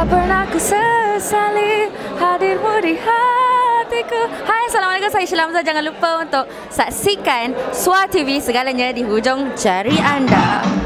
Tak pernah ku sesali. Hadirmu di hatiku. Hai Assalamualaikum, saya Syelamza Jangan lupa untuk saksikan SWA TV segalanya di hujung jari anda.